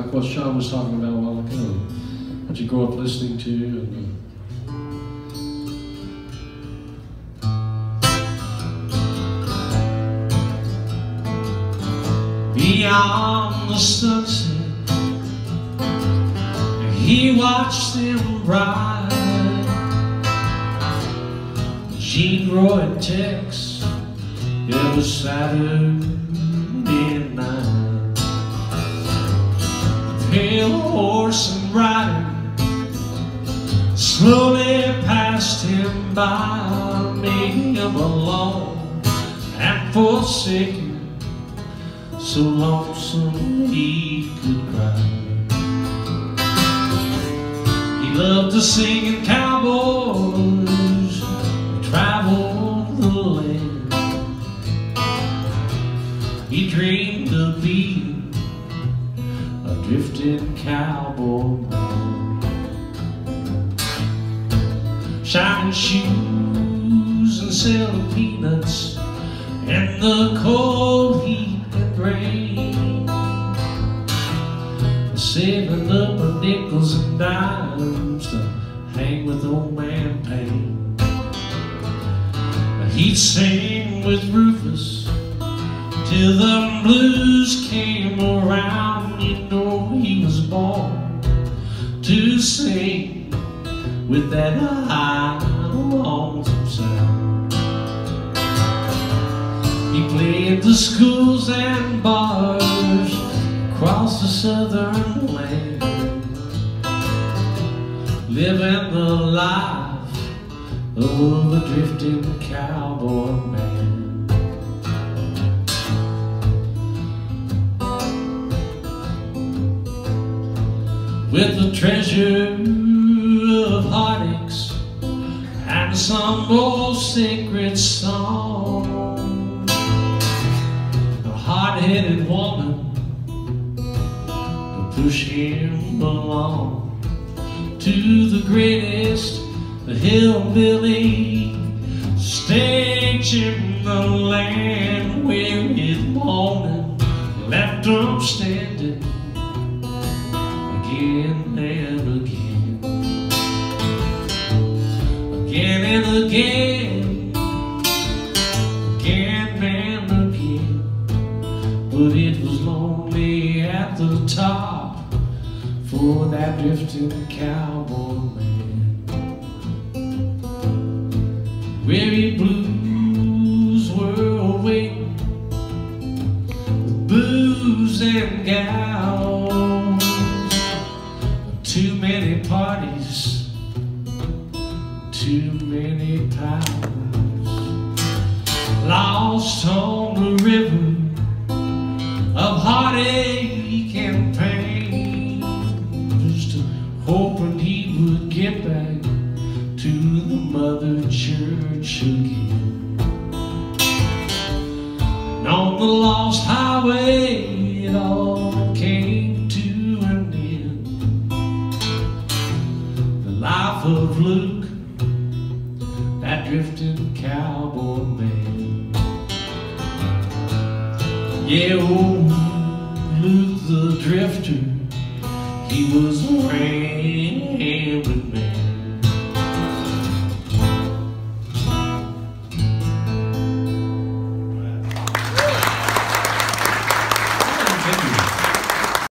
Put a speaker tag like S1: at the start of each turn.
S1: like what Sean was talking about a while ago. What you grow up listening to and. Uh,
S2: Beyond the sunset, he watched them ride. Gene Roy Tex, it was Saturday pale horse and rider slowly passed him by, made him alone and forsaken so lonesome he could cry. He loved to sing in cowboys, traveled the land. He dreamed of being drifting cowboy. Shining shoes and selling peanuts in the cold heat and rain. Saving up our nickels and dimes to hang with old man Payne He'd sing with Rufus till the blues came around You know to sing with that high lonesome sound he played the schools and bars across the southern land, living the life of a drifting With the treasure of heartaches and some old sacred song. Hard-headed woman to push him along to the greatest hillbilly stage in the land where his morning left him standing again and again. Again and again. Again and again. But it was lonely at the top For that drifting cowboy man. Weary blues were awake. With booze and gals Too many pals Lost on the river of heartache and pain. Just hoping he would get back to the mother church again. And on the lost highway cowboy man. Yeah, old Luke the drifter, he was a rambling man.